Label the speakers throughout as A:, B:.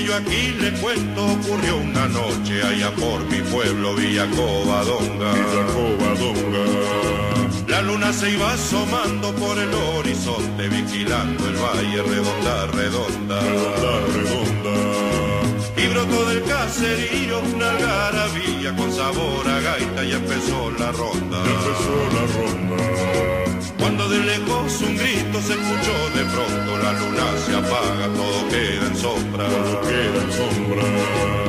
A: yo aquí le cuento ocurrió una noche allá por mi pueblo Villa Covadonga. La luna se iba asomando por el horizonte, vigilando el valle redonda, redonda.
B: redonda.
A: Y brotó del caserío una algarabía con sabor a gaita y empezó la ronda.
B: Empezó la ronda.
A: Cuando de lejos un grito se escuchó de pronto, la luna se apaga, todo queda en sombra.
B: Todo queda en sombra.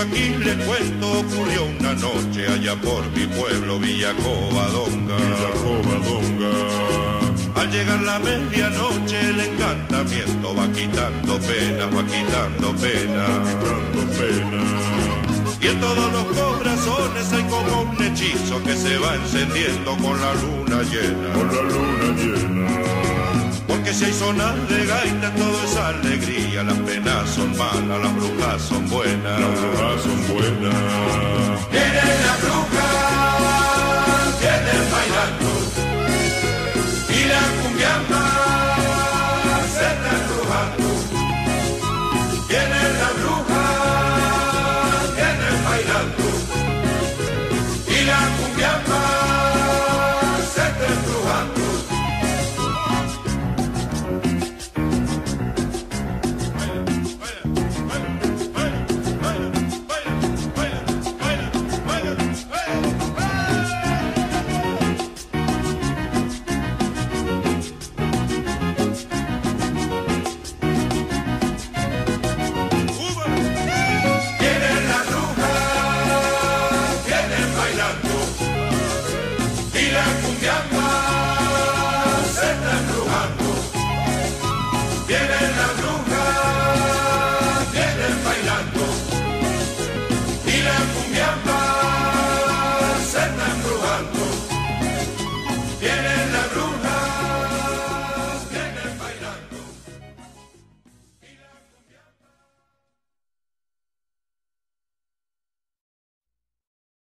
A: Aquí le cuento ocurrió una noche allá por mi pueblo Villa Covadonga.
B: Covadonga.
A: Al llegar la medianoche el encantamiento va quitando penas, va quitando penas.
B: Dando pena.
A: Y en todos los corazones hay como un hechizo que se va encendiendo con la luna llena.
B: Con la luna llena.
A: Porque si hay sonar de gaita todo es alegría, las penas son malas. Las brujas son buenas. La